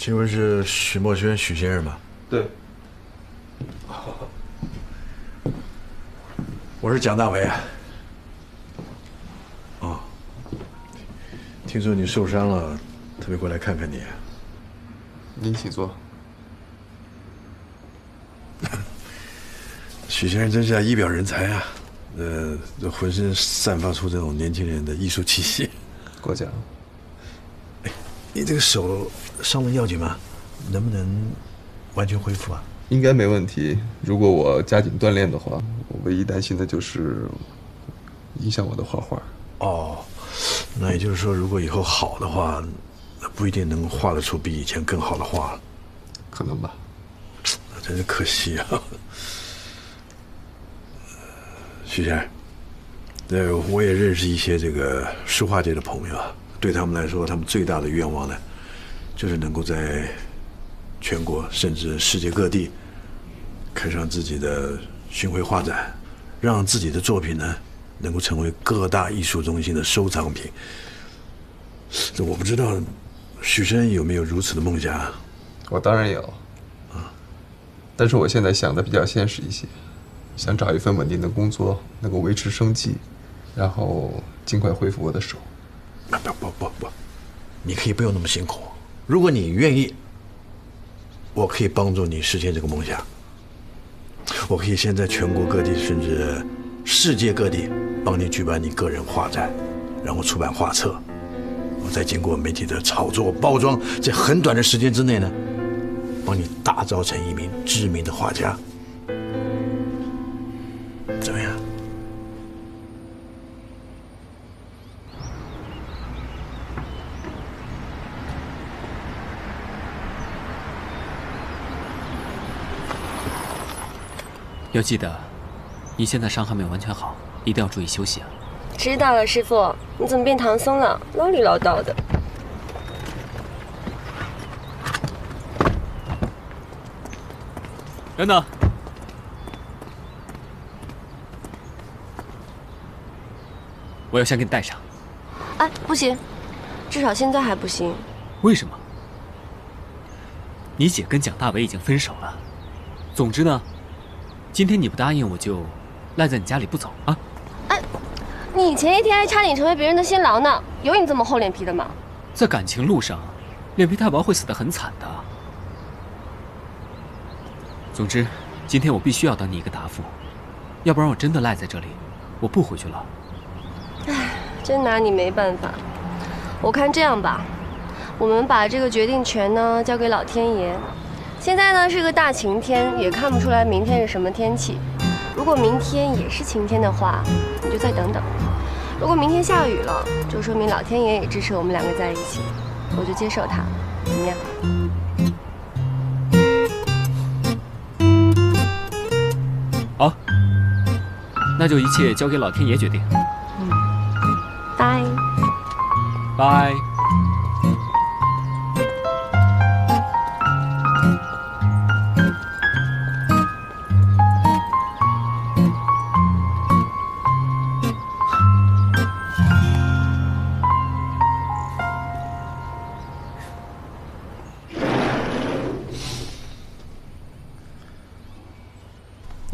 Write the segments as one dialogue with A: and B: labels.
A: 请问是许墨轩许先生吗？
B: 对，
A: 我是蒋大为啊。哦，听说你受伤了，特别过来看看你。
B: 您请坐。
A: 许先生真是一表人才啊，呃，这浑身散发出这种年轻人的艺术气息。
B: 过奖。
A: 哎，你这个手伤的要紧吗？能不能完全恢复啊？
B: 应该没问题。如果我加紧锻炼的话，我唯一担心的就是影响我的画画。
A: 哦，那也就是说，如果以后好的话，那不一定能画得出比以前更好的画了。
B: 可能吧。
A: 那真是可惜啊。徐先生，呃，我也认识一些这个书画界的朋友啊。对他们来说，他们最大的愿望呢，就是能够在全国甚至世界各地开上自己的巡回画展，让自己的作品呢能够成为各大艺术中心的收藏品。这我不知道，许生有没有如此的梦想？
B: 我当然有，啊，但是我现在想的比较现实一些。想找一份稳定的工作，能够维持生计，然后尽快恢复我的手。
A: 不不不不，你可以不用那么辛苦。如果你愿意，我可以帮助你实现这个梦想。我可以先在全国各地，甚至世界各地，帮你举办你个人画展，然后出版画册。我再经过媒体的炒作包装，在很短的时间之内呢，帮你打造成一名知名的画家。
C: 要记得，你现在伤还没有完全好，一定要注意休息啊！
D: 知道了，师傅。你怎么变唐僧了？唠里唠叨的。
C: 等等。我要先给你戴上。
D: 哎，不行，至少现在还不行。
C: 为什么？你姐跟蒋大为已经分手了。总之呢，今天你不答应，我就赖在你家里不走啊。
D: 哎，你前一天还差点成为别人的新郎呢，有你这么厚脸皮的吗？
C: 在感情路上，脸皮太薄会死得很惨的。总之，今天我必须要等你一个答复，要不然我真的赖在这里，我不回去了。
D: 哎，真拿你没办法。我看这样吧，我们把这个决定权呢交给老天爷。现在呢是个大晴天，也看不出来明天是什么天气。如果明天也是晴天的话，你就再等等。如果明天下雨了，就说明老天爷也支持我们两个在一起，我就接受他，怎么样？
C: 好，那就一切交给老天爷决定。
D: 嗯拜
C: 拜。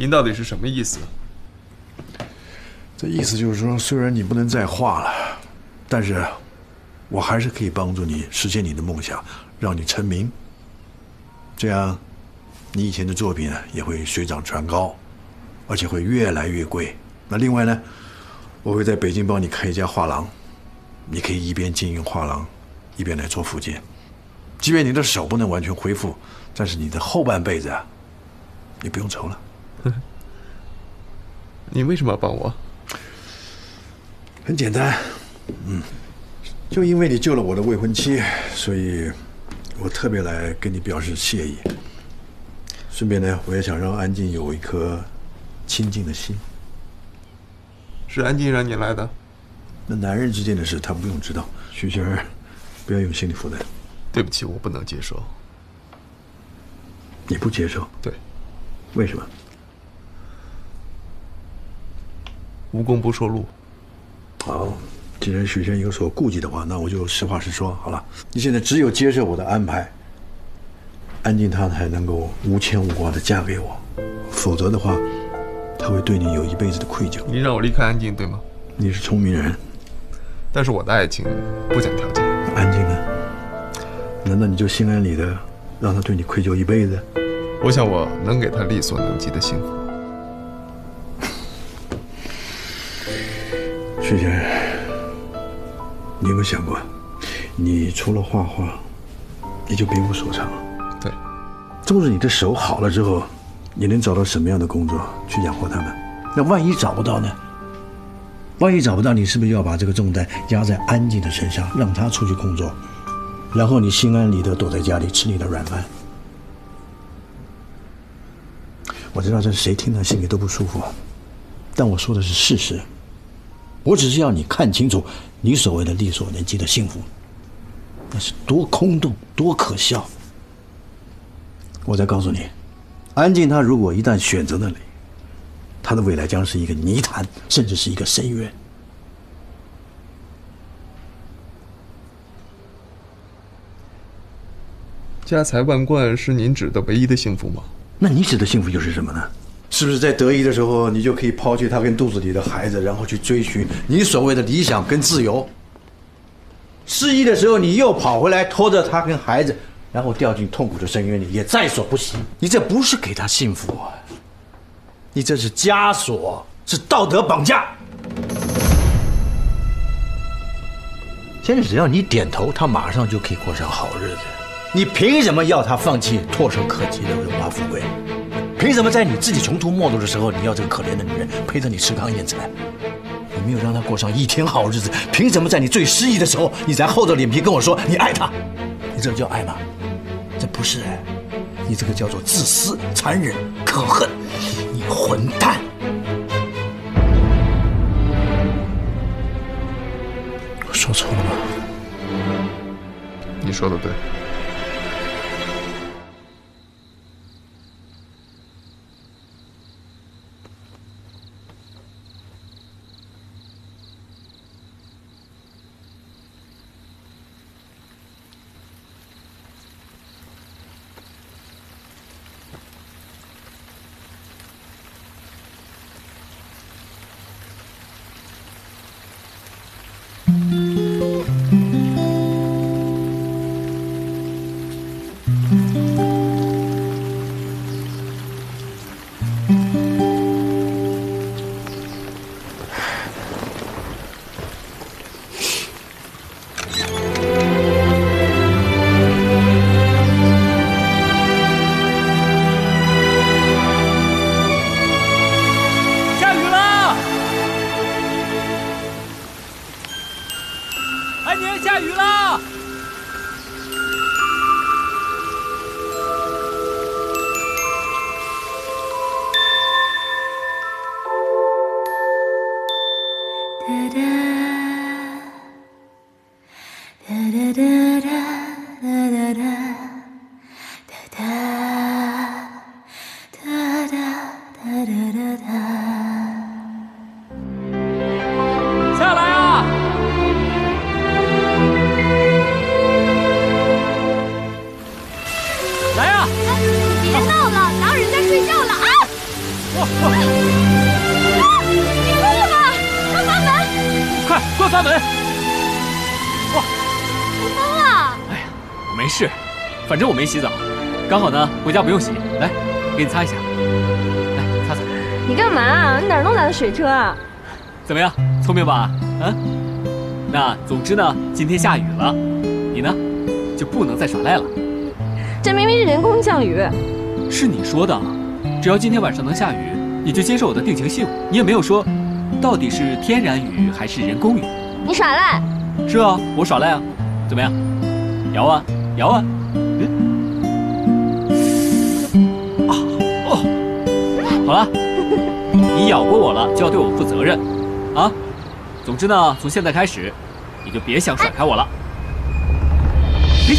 B: 您到底是什么意思？
A: 这意思就是说，虽然你不能再画了，但是，我还是可以帮助你实现你的梦想，让你成名。这样，你以前的作品也会水涨船高，而且会越来越贵。那另外呢，我会在北京帮你开一家画廊，你可以一边经营画廊，一边来做福建。即便你的手不能完全恢复，但是你的后半辈子，你不用愁了。
B: 你为什么要帮我？
A: 很简单，嗯，就因为你救了我的未婚妻，所以，我特别来跟你表示谢意。顺便呢，我也想让安静有一颗清净的心。
B: 是安静让你来的？
A: 那男人之间的事，他不用知道。徐仙儿，不要有心理负担。
B: 对不起，我不能接受。
A: 你不接受？
B: 对。
A: 为什么？
B: 无功不受禄。
A: 好，既然许仙有所顾忌的话，那我就实话实说好了。你现在只有接受我的安排，安静她才能够无牵无挂的嫁给我，否则的话，她会对你有一辈子的愧疚。
B: 你让我离开安静，对吗？
A: 你是聪明人，
B: 但是我的爱情不讲条件。
A: 安静呢？难道你就心安理得让她对你愧疚一辈子？
B: 我想我能给她力所能及的幸福。
A: 徐先生，你有没有想过，你除了画画，你就别无所长。
B: 对，
A: 纵使你的手好了之后，你能找到什么样的工作去养活他们？那万一找不到呢？万一找不到，你是不是要把这个重担压在安静的身上，让他出去工作，然后你心安理得躲在家里吃你的软饭？我知道这谁听了心里都不舒服，但我说的是事实。我只是要你看清楚，你所谓的力所能及的幸福，那是多空洞、多可笑。我再告诉你，安静她如果一旦选择了你，她的未来将是一个泥潭，甚至是一个深渊。
B: 家财万贯是您指的唯一的幸福吗？
A: 那你指的幸福又是什么呢？是不是在得意的时候，你就可以抛弃他跟肚子里的孩子，然后去追寻你所谓的理想跟自由？失意的时候，你又跑回来拖着他跟孩子，然后掉进痛苦的深渊里，也在所不惜。你这不是给他幸福啊，你这是枷锁，是道德绑架。现在只要你点头，他马上就可以过上好日子。你凭什么要他放弃唾手可及的荣华富贵？凭什么在你自己穷途末路的时候，你要这个可怜的女人陪着你吃糠咽菜？你没有让她过上一天好日子，凭什么在你最失意的时候，你才厚着脸皮跟我说你爱她？你这叫爱吗？这不是爱，你这个叫做自私、残忍、可恨，你混蛋！我说错了吗？
B: 你说的对。
C: 来啊！
E: 别闹了，打扰人家睡觉了啊！
C: 哇哇！
E: 啊！你疯了吗？关阀门！
C: 快关阀门！哇！
E: 你疯了！
C: 哎呀，我没事，反正我没洗澡，刚好呢，回家不用洗。来，给你擦一下，来擦擦，
D: 你干嘛？你哪儿弄来的水车啊？
C: 怎么样？聪明吧？啊。那总之呢，今天下雨了，你呢就不能再耍赖了。
D: 这明明是人工降雨。
C: 是你说的，只要今天晚上能下雨，你就接受我的定情信物。你也没有说，到底是天然雨还是人工雨。
D: 你耍赖？
C: 是啊，我耍赖啊。怎么样？摇啊摇啊！嗯。啊哦，好了，你咬过我了，就要对我负责任，啊。总之呢，从现在开始，你就别想甩开我了。嘿。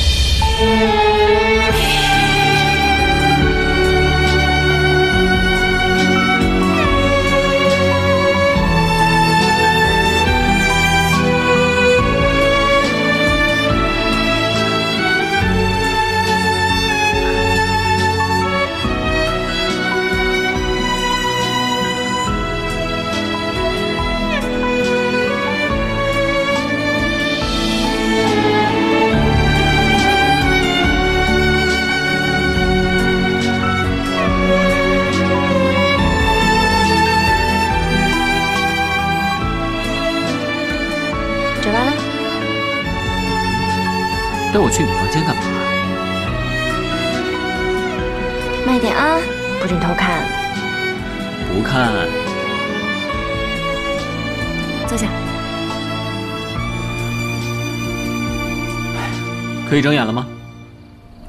C: 以睁眼了吗？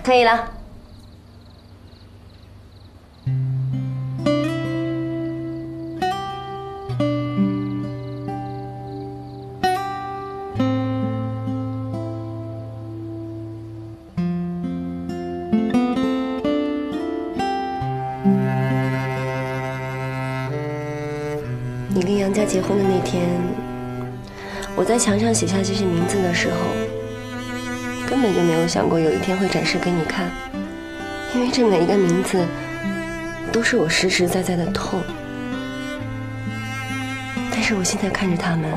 D: 可以了。你跟杨家结婚的那天，我在墙上写下这些名字的时候，根本就没有想过有一天会展示给你看，因为这每一个名字都是我实实在在的痛。但是我现在看着他们，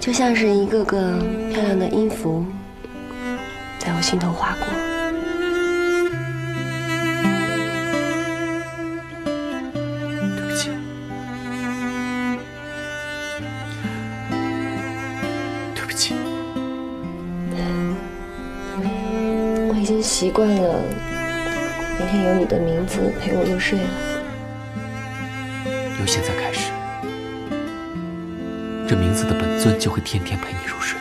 D: 就像是一个个漂亮的音符，在我心头划过。习惯了每天有你的名字陪我入睡了。
C: 由现在开始，这名字的本尊就会天天陪你入睡。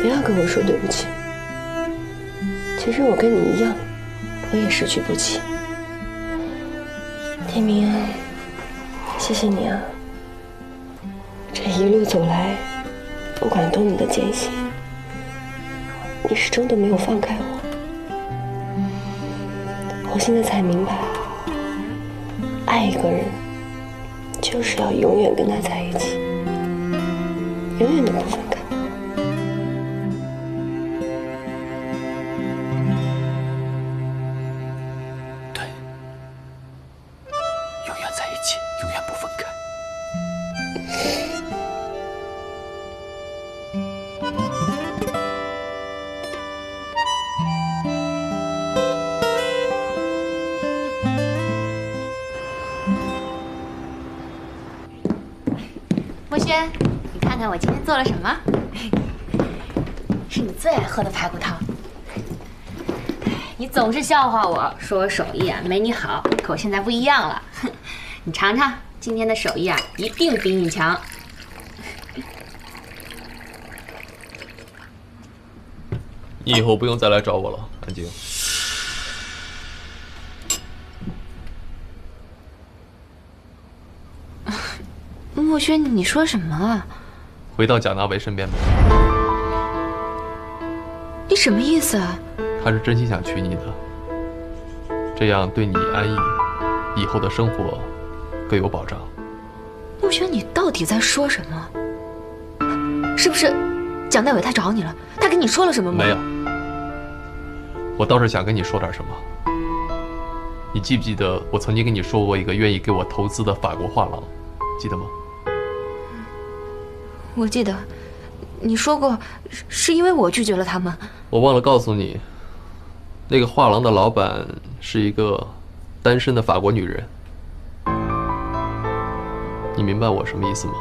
D: 不要跟我说对不起。其实我跟你一样，我也失去不起。天明啊，谢谢你啊！这一路走来，不管多么的艰辛，你始终都没有放开我。我现在才明白，爱一个人，就是要永远跟他在一起，永远都不分
F: 看看我今天做了什么？是你最爱喝的排骨汤。你总是笑话我说我手艺啊没你好，可我现在不一样了。哼，你尝尝今天的手艺啊，一定比你强。
B: 你以后不用再来找我了，安静。
F: 墨轩，你说什么啊？
B: 回到蒋大为身边吧，
F: 你什么意思啊？
B: 他是真心想娶你的，这样对你安逸，以后的生活更有保障。
F: 墨轩，你到底在说什么？是不是蒋大伟他找你了？他跟你说了什么吗？
B: 没有，我倒是想跟你说点什么。你记不记得我曾经跟你说过一个愿意给我投资的法国画廊，记得吗？
F: 我记得你说过，是因为我拒绝了他们。
B: 我忘了告诉你，那个画廊的老板是一个单身的法国女人。你明白我什么意思吗？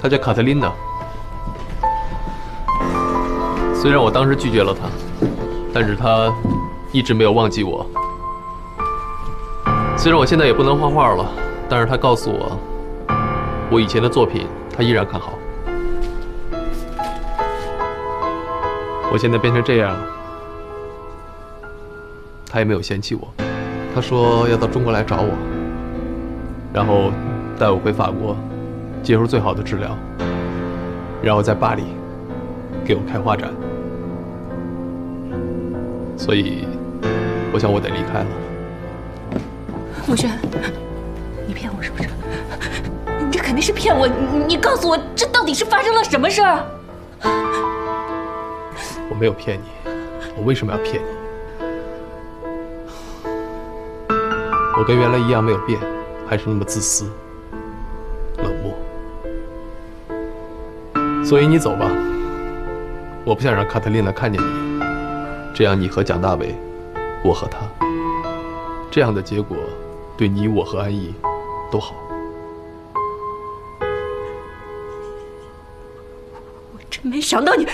B: 她叫卡特琳娜。虽然我当时拒绝了她，但是她一直没有忘记我。虽然我现在也不能画画了，但是她告诉我，我以前的作品她依然看好。我现在变成这样，他也没有嫌弃我。他说要到中国来找我，然后带我回法国，接受最好的治疗，然后在巴黎给我开画展。所以，我想我得离开了。
F: 墨轩，你骗我是不是？你这肯定是骗我！你你告诉我，这到底是发生了什么事儿？
B: 我没有骗你，我为什么要骗你？我跟原来一样没有变，还是那么自私、冷漠。所以你走吧，我不想让卡特琳娜看见你，这样你和蒋大为，我和他，这样的结果对你我和安逸都好。
G: 我真没想到，你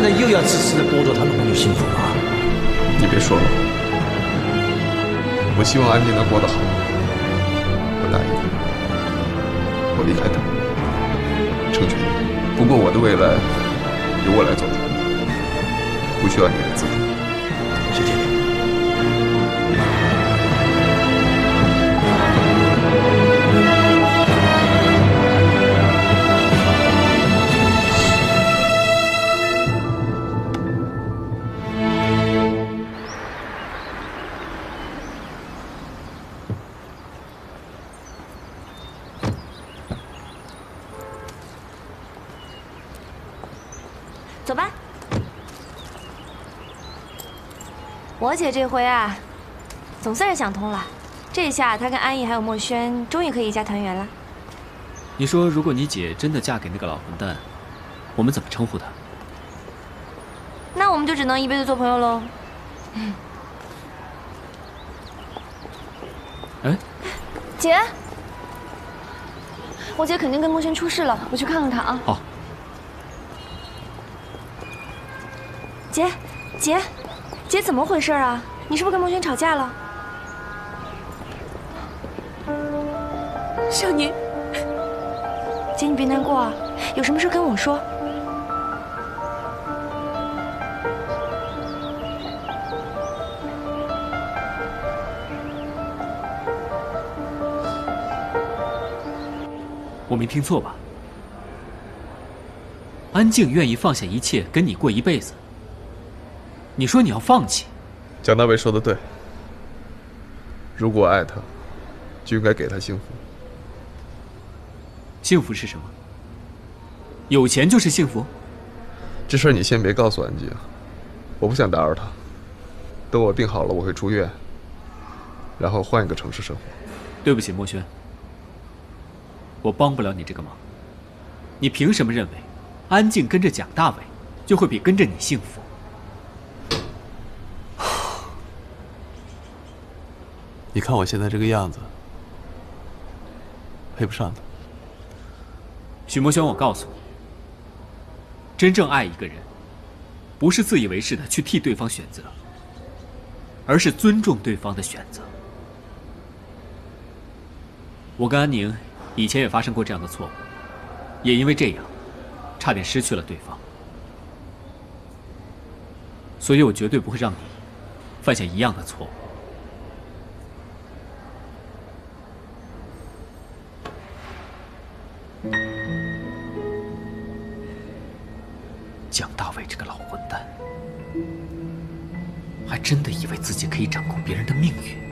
A: 现在又要自私的剥夺他们母女幸福吗？
H: 你别说了，我希望安静能过得好。我答应你，我离开他，成全你。不过我的未来由我来做主，不需要你
I: 我姐这回啊，总算是想通了。这下她跟安逸还有墨轩，终于可以一家团圆了。
C: 你说，如果你姐真的嫁给那个老混蛋，我们怎么称呼她？
I: 那我们就只能一辈子做朋友喽。
C: 哎，
I: 姐，我姐肯定跟墨轩出事了，我去看看她啊。
C: 好。
I: 姐，姐，姐，怎么回事啊？你是不是跟孟轩吵架了？
G: 少宁，
I: 姐，你别难过啊，有什么事跟我说。
C: 我没听错吧？安静愿意放下一切跟你过一辈子。你说你要放弃，
H: 蒋大为说的对，如果爱他，就应该给他幸福。
C: 幸福是什么？有钱就是幸福？
H: 这事儿你先别告诉安静，我不想打扰她。等我病好了，我会出院，然后换一个城市生活。
C: 对不起，墨轩，我帮不了你这个忙。你凭什么认为安静跟着蒋大伟就会比跟着你幸福？
H: 你看我现在这个样子，配不上他。
C: 许墨轩，我告诉你，真正爱一个人，不是自以为是的去替对方选择，而是尊重对方的选择。我跟安宁以前也发生过这样的错误，也因为这样，差点失去了对方。所以我绝对不会让你犯下一样的错误。伟这个老混蛋，还真的以为自己可以掌控别人的命运。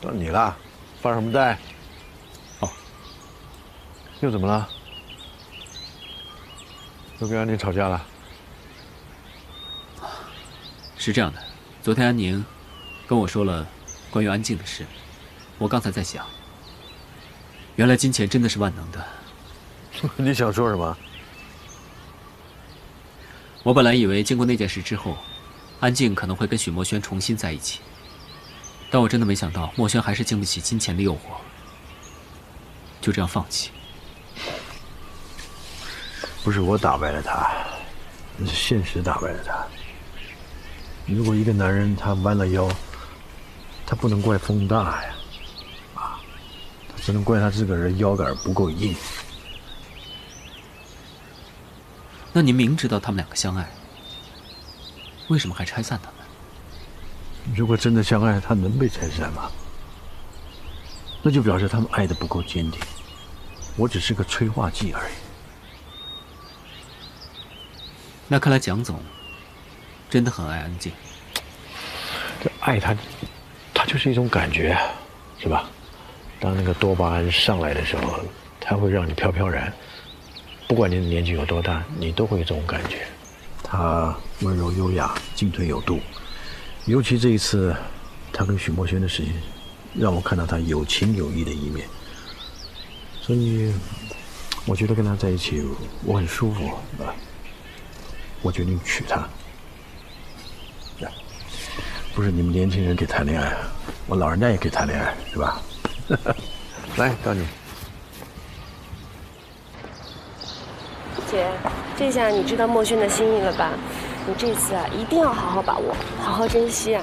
A: 到你了，发什么呆？
C: 哦，
A: 又怎么了？又跟安宁吵架了？
C: 是这样的，昨天安宁跟我说了关于安静的事，我刚才在想，原来金钱真的是万能的。
A: 你想说什么？
C: 我本来以为经过那件事之后，安静可能会跟许墨轩重新在一起，但我真的没想到墨轩还是经不起金钱的诱惑，就这样放弃。
A: 不是我打败了他，那是现实打败了他。如果一个男人他弯了腰，他不能怪风大呀，啊，他只能怪他自个儿的腰杆不够硬。
C: 那您明知道他们两个相爱，为什么还拆散他们？
A: 如果真的相爱，他能被拆散吗？那就表示他们爱的不够坚定。我只是个催化剂而已。
C: 那看来蒋总真的很爱安静。
A: 这爱他，他就是一种感觉，是吧？当那个多巴胺上来的时候，它会让你飘飘然。不管你的年纪有多大，你都会有这种感觉。他温柔优雅，进退有度。尤其这一次，他跟许墨轩的事情，让我看到他有情有义的一面。所以，我觉得跟他在一起，我很舒服啊。我决定娶她。不是你们年轻人可以谈恋爱，我老人家也可以谈恋爱，是吧？来，到你。
D: 姐，这下你知道墨轩的心意了吧？你这次啊，一定要好好把握，好好珍惜啊！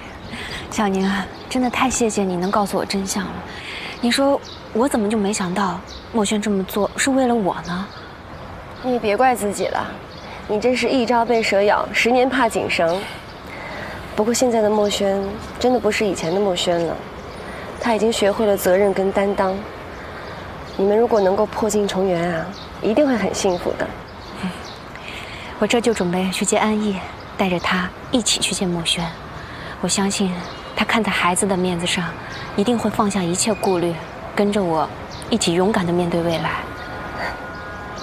G: 小宁啊，真的太谢谢你能告诉我真相了。你说我怎么就没想到墨轩这么做是为了我呢？
D: 你别怪自己了，你真是一朝被蛇咬，十年怕井绳。不过现在的墨轩真的不是以前的墨轩了，他已经学会了责任跟担当。你们如果能够破镜重圆啊，一定会很幸福的。
G: 我这就准备去接安逸，带着他一起去见墨轩。我相信他看在孩子的面子上，一定会放下一切顾虑，跟着我一起勇敢的面对未来。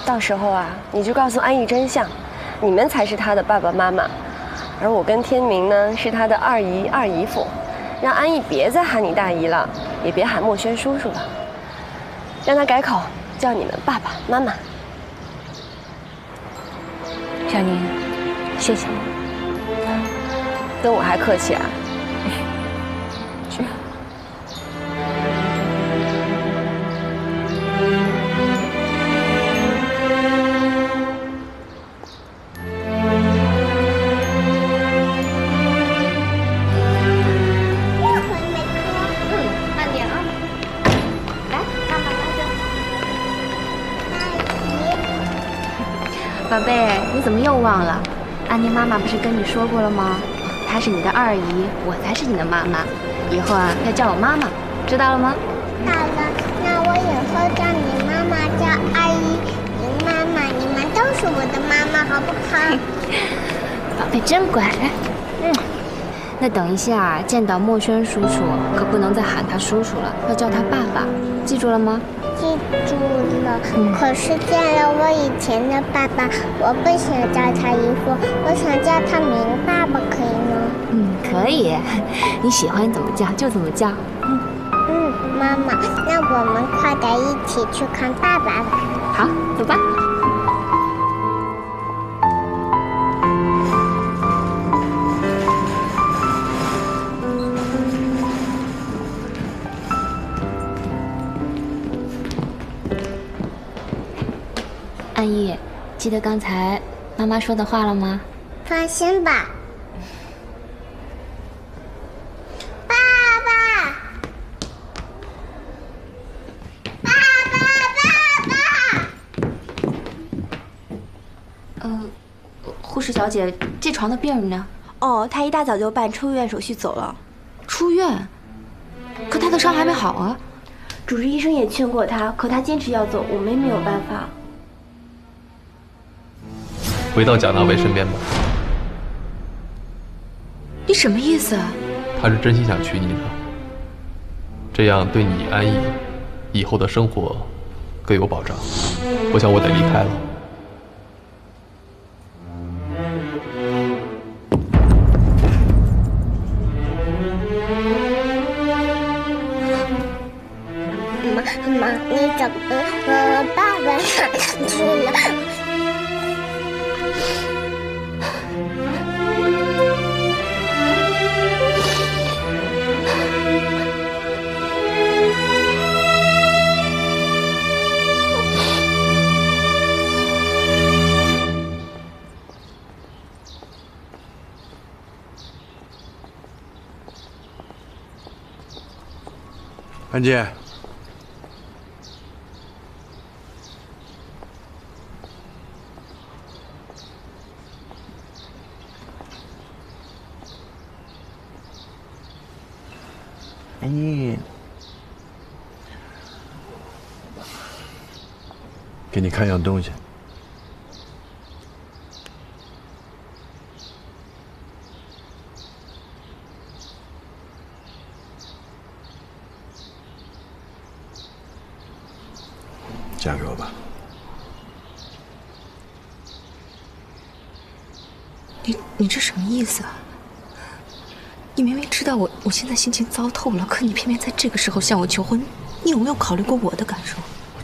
D: 到时候啊，你就告诉安逸真相，你们才是他的爸爸妈妈。而我跟天明呢，是他的二姨、二姨夫，让安逸别再喊你大姨了，也别喊墨轩叔叔了，让他改口叫你们爸爸妈妈。
G: 小宁，谢谢你，
D: 跟我还客气啊？
G: 宝贝，你怎么又忘了？安妮妈妈不是跟你说过了吗？她是你的二姨，我才是你的妈妈。以后啊，要叫我妈妈，知道了吗？
E: 好了，那我以后叫你妈妈，叫阿姨，你妈妈，你们都是我的妈妈，好不好？
G: 宝贝真乖，来，嗯。那等一下见到墨轩叔叔，可不能再喊他叔叔了，要叫他爸爸，记住了吗？
E: 记住了，可是见了我以前的爸爸，我不想叫他姨夫，我想叫他明爸爸，可以吗？
G: 嗯，可以，你喜欢怎么叫就怎么叫。
E: 嗯嗯，妈妈，那我们快点一起去看爸爸吧。
G: 好，走吧。安逸，记得刚才妈妈说的话了吗？
E: 放心吧，爸爸，爸爸，爸爸。
G: 呃，护士小姐，这床的病人呢？
J: 哦，他一大早就办出院手续走了。
G: 出院？可他的伤还没好啊。
J: 主治医生也劝过他，可他坚持要走，我们也没有办法。
B: 回到贾纳维身边吧。
G: 你什么意思啊？
B: 他是真心想娶你的，这样对你安逸，以后的生活更有保障。我想我得离开了。
A: 给你看样东西。嫁给我吧。
G: 你你这什么意思啊？你明明知道我我现在心情糟透了，可你偏偏在这个时候向我求婚，你有没有考虑过我的感受？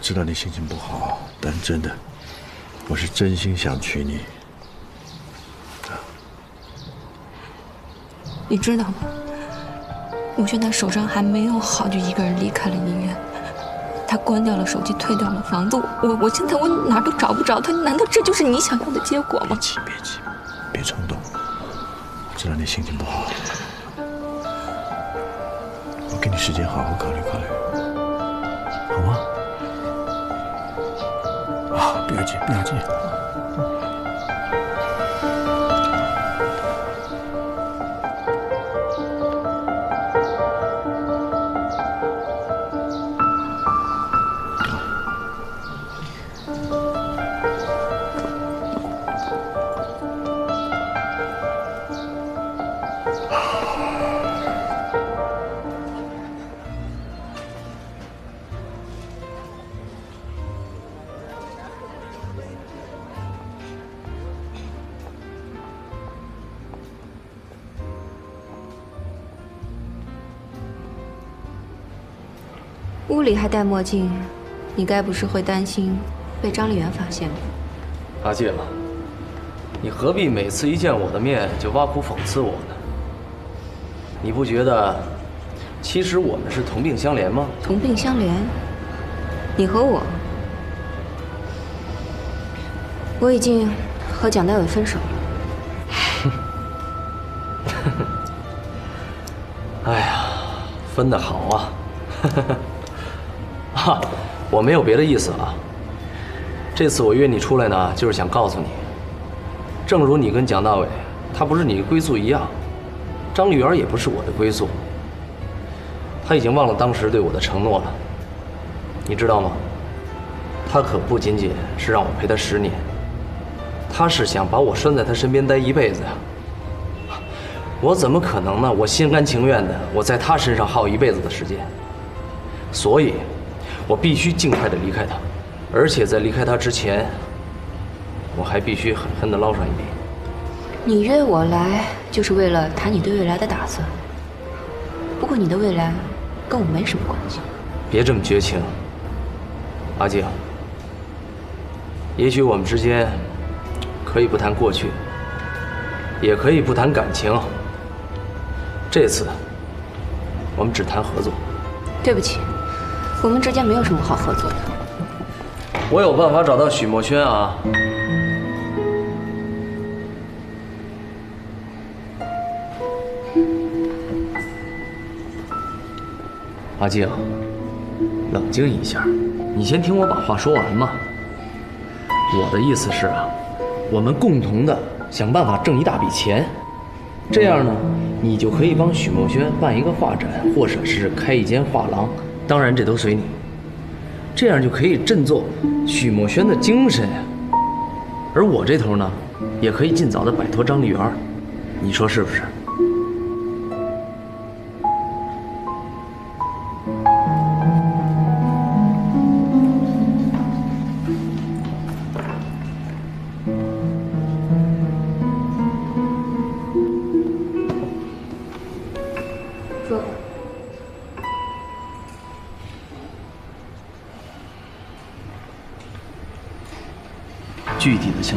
A: 我知道你心情不好，但真的，我是真心想娶你。
G: 你知道吗？我现在手上还没有好，就一个人离开了医院。他关掉了手机，退掉了房子，我我现在我哪儿都找不着他，难道这就是你想要的结果吗？
A: 别急，别急，别冲动。我知道你心情不好，我给你时间好好考虑考虑，好吗？不要紧不要紧。
G: 屋里还戴墨镜，你该不是会担心被张丽媛发现吧？
K: 阿静，你何必每次一见我的面就挖苦讽刺我呢？你不觉得，其实我们是同病相怜吗？
G: 同病相怜，你和我，我已经和蒋大伟分手了。
K: 哎呀，分得好啊！我没有别的意思啊。这次我约你出来呢，就是想告诉你，正如你跟蒋大伟，他不是你的归宿一样，张丽媛也不是我的归宿。他已经忘了当时对我的承诺了，你知道吗？他可不仅仅是让我陪他十年，他是想把我拴在他身边待一辈子呀。我怎么可能呢？我心甘情愿的，我在他身上耗一辈子的时间。所以，我必须尽快的离开他，而且在离开他之前，我还必须狠狠的捞上一笔。
G: 你约我来就是为了谈你对未来的打算。不过你的未来跟我没什么关系。
K: 别这么绝情，阿静。也许我们之间可以不谈过去，也可以不谈感情。这次，我们只谈合作。
G: 对不起，我们之间没有什么好合作的。
K: 我有办法找到许墨轩啊！阿静，冷静一下，你先听我把话说完嘛。我的意思是啊，我们共同的想办法挣一大笔钱，这样呢，你就可以帮许墨轩办一个画展，或者是开一间画廊，当然这都随你。这样就可以振作许墨轩的精神呀。而我这头呢，也可以尽早的摆脱张丽媛，你说是不是？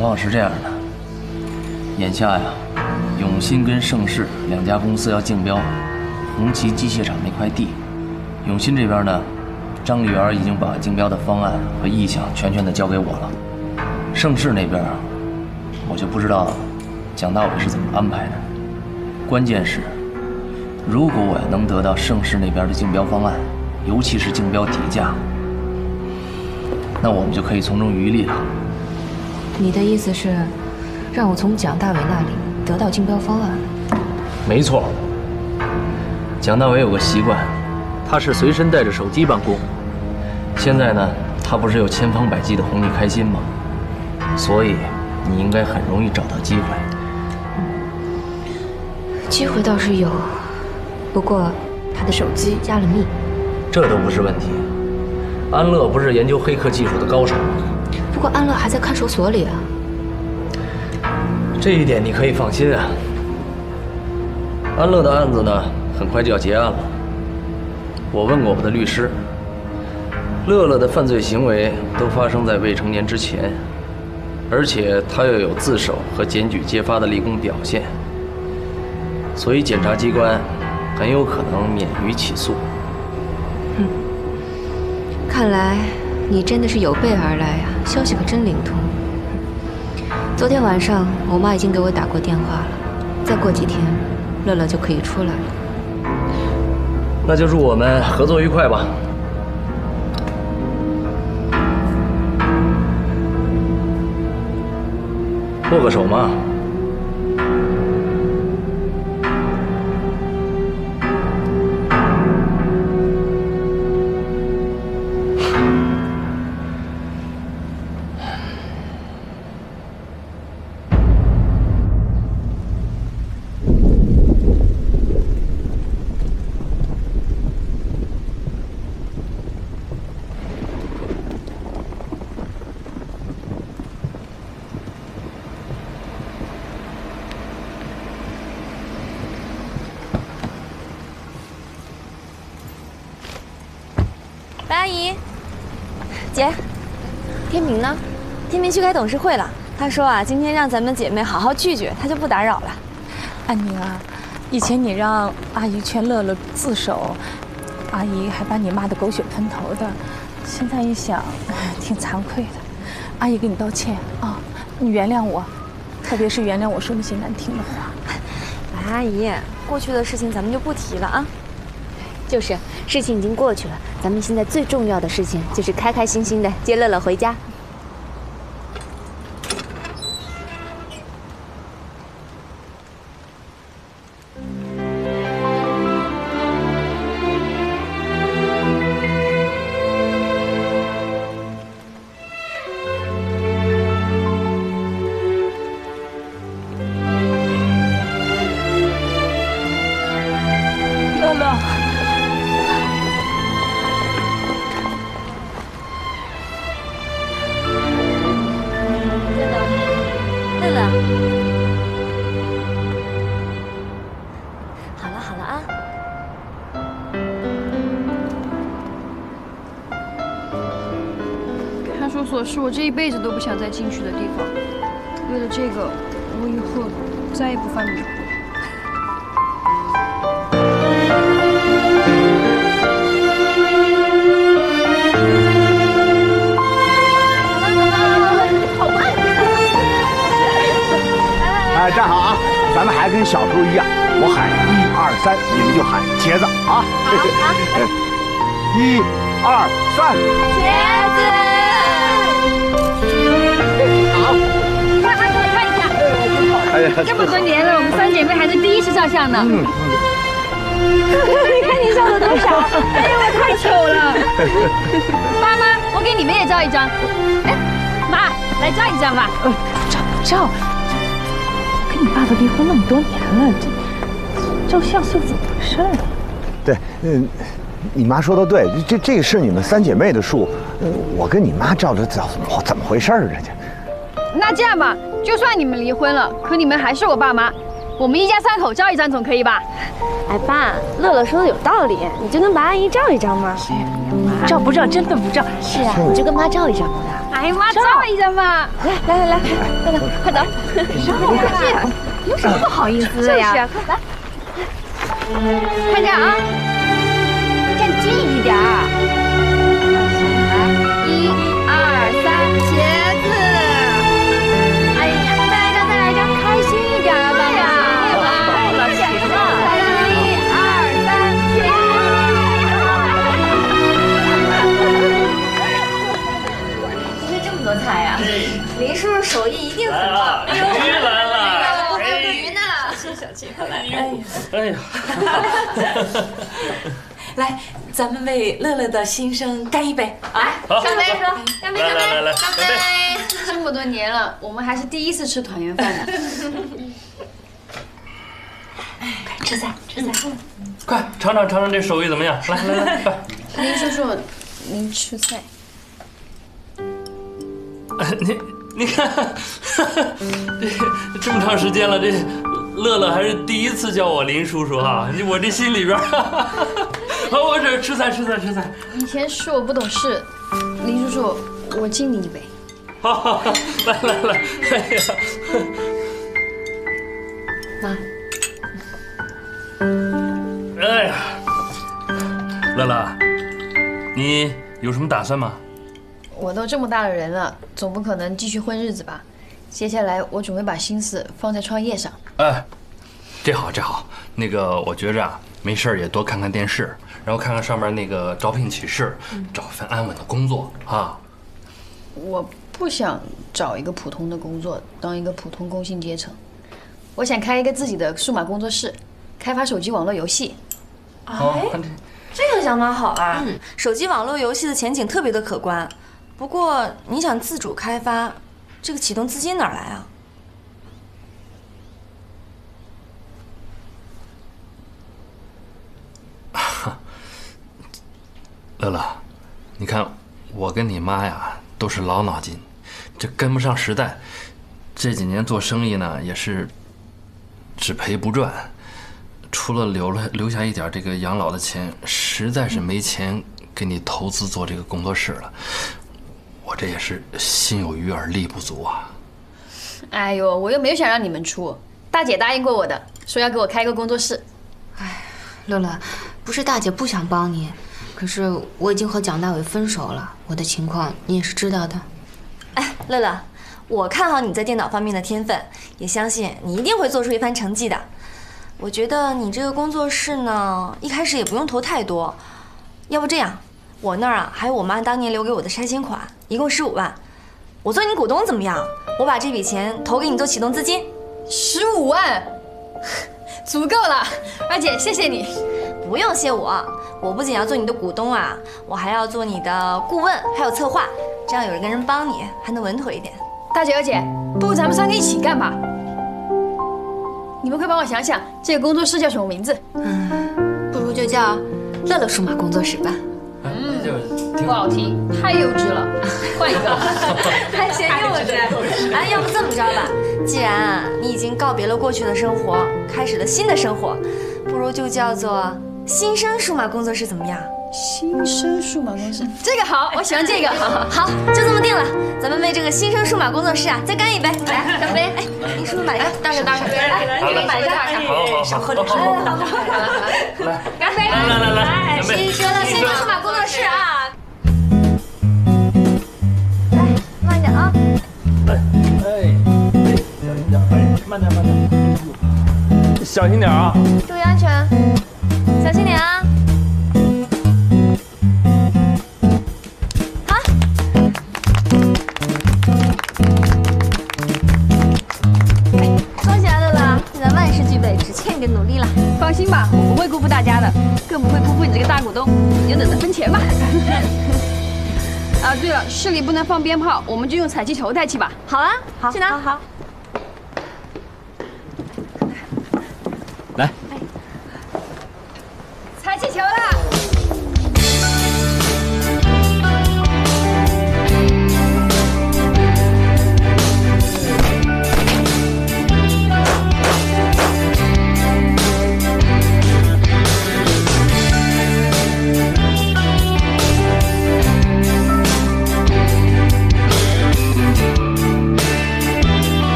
K: 情况是这样的，眼下呀，永新跟盛世两家公司要竞标红旗机械厂那块地。永新这边呢，张丽媛已经把竞标的方案和意向全权的交给我了。盛世那边，我就不知道蒋大伟是怎么安排的。关键是，如果我要能得到盛世那边的竞标方案，尤其是竞标底价，那我们就可以从中渔利了。
G: 你的意思是，让我从蒋大伟那里得到竞标方案？
K: 没错。蒋大伟有个习惯，他是随身带着手机办公。现在呢，他不是有千方百计的哄你开心吗？所以，你应该很容易找到机会。
G: 机会倒是有，不过他的手机加了密，
K: 这都不是问题。安乐不是研究黑客技术的高手吗？
G: 不过安乐还在看守所里啊。
K: 这一点你可以放心啊。安乐的案子呢，很快就要结案了。我问过我的律师，乐乐的犯罪行为都发生在未成年之前，而且他又有自首和检举揭发的立功表现，所以检察机关很有可能免于起诉。
G: 嗯，看来你真的是有备而来啊，消息可真灵通。昨天晚上我妈已经给我打过电话了，再过几天，乐乐就可以出来了。
K: 那就祝我们合作愉快吧。握个手嘛。
F: 姐，天明呢？天明去开董事会了。他说啊，今天让咱们姐妹好好聚聚，他就不打扰了。
L: 安宁啊，以前你让阿姨劝乐乐自首，阿姨还把你骂得狗血喷头的。现在一想，挺惭愧的。阿姨给你道歉啊，你原谅我，特别是原谅我说那些难听的话。
F: 白阿姨，过去的事情咱们就不提了啊。就是，事情已经过去了，咱们现在最重要的事情就是开开心心的接乐乐回家。
M: 不想再进去的地方，为了这个，我以后再也不犯迷糊。
N: 哎，站好啊！咱们还跟小时候一样，我喊一二三，你们就喊茄子啊！好，一二三，
F: 茄子。
N: 呀，
M: 这么多年了，我们三姐妹还是第一次照相呢。
N: 嗯，
M: 你看你笑的多傻！哎呀，我太糗了。爸妈，我给你们也照一张。哎，妈，来照一张吧。
L: 照不照？跟你爸都离婚那么多年了，这照相是怎么回事啊？
N: 对，嗯，你妈说的对，这这是你们三姐妹的树，呃我跟你妈照着怎么怎么回事儿啊？这
M: 那这样吧，就算你们离婚了，可你们还是我爸妈，我们一家三口照一张总可以吧？
D: 哎，爸，乐乐说的有道理，你就跟白阿姨照一张吗？
L: 照不照？真的不照？
F: 是啊，你就跟妈照一张吧。
M: 哎呀妈，照一张吧！
F: 来来来来，快走，快走！
M: 照，有什么不好意思的呀？
F: 就是啊，快来，
M: 看这啊，站近一点儿。
F: 手艺一定很棒。
O: 鱼来了，
F: 还有鱼呢，小青来。
O: 哎呀，
P: 来，咱们为乐乐的新生干一杯！
F: 来，
O: 好
F: 干杯，说，干杯，干杯，干
O: 干杯
M: 这么多年了，我们还是第一次吃团圆饭呢。
P: 快吃菜，吃菜。
O: 快尝尝尝尝这手艺怎么样？来来来，快！
M: 林叔叔，您吃菜。
O: 你你看，这这么长时间了，这乐乐还是第一次叫我林叔叔哈，我这心里边，好，我这吃菜吃菜吃菜。
M: 以前是我不懂事，林叔叔，我敬你一杯。
O: 好好好，来来来，哎呀，
M: 妈，
O: 哎呀，乐乐，你有什么打算吗？
M: 我都这么大的人了，总不可能继续混日子吧？接下来我准备把心思放在创业上。
O: 哎，这好这好，那个我觉着啊，没事儿也多看看电视，然后看看上面那个招聘启事，找份安稳的工作啊。
M: 我不想找一个普通的工作，当一个普通工薪阶层。我想开一个自己的数码工作室，开发手机网络游戏。
I: 哎，这个想法好啊！手机网络游戏的前景特别的可观。不过你想自主开发，这个启动资金哪来啊？
O: 乐乐，你看我跟你妈呀都是老脑筋，这跟不上时代。这几年做生意呢也是只赔不赚，除了留了留下一点这个养老的钱，实在是没钱给你投资做这个工作室了。我这也是心有余而力不足啊。
M: 哎呦，我又没有想让你们出，大姐答应过我的，说要给我开个工作室。
G: 哎乐乐，不是大姐不想帮你，可是我已经和蒋大伟分手了，我的情况你也是知道的。
I: 哎，乐乐，我看好你在电脑方面的天分，也相信你一定会做出一番成绩的。我觉得你这个工作室呢，一开始也不用投太多，要不这样，我那儿啊还有我妈当年留给我的拆迁款，一共十五万，我做你股东怎么样？我把这笔钱投给你做启动资金，
M: 十五万，足够了。二姐，谢谢你。
I: 不用谢我，我不仅要做你的股东啊，我还要做你的顾问，还有策划，这样有人跟人帮你，还能稳妥一点。
M: 大姐，二姐，不如咱们三个一起干吧？你们快帮我想想，这个工作室叫什么名字？
G: 嗯不如就叫乐乐数码工作室吧。
O: 嗯，就
M: 不好听，太幼稚了，换一个。
I: 还嫌幼稚？哎，要不这么着吧，既然啊你已经告别了过去的生活，开始了新的生活，不如就叫做新生数码工作室怎么样？
M: 新生数码工作室，这个好，我喜欢这个。
I: 好，就这么定了。咱们为这个新生数码工作室啊，再干一杯！来，干杯！哎，林叔叔买一个，
G: 大声大声，
I: 来，给你买一个，
G: 少喝点，少喝点。
O: 来，
I: 干杯！
O: 来来来来，
I: 新生的新生数码工作室啊！来，慢点啊！
O: 哎哎，小心点，哎，慢点慢点，小心点啊！
I: 注意安全，小心点啊！
M: 吧，我不会辜负大家的，更不会辜负你这个大股东。你就等着分钱吧。啊，对了，市里不能放鞭炮，我们就用彩气球代替吧。
I: 好啊，好，去拿。
G: 好。
C: 来，
M: 踩气球啦！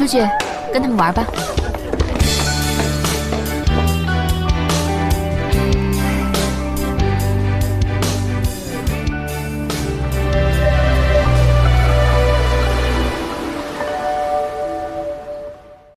G: 出去跟他们玩吧。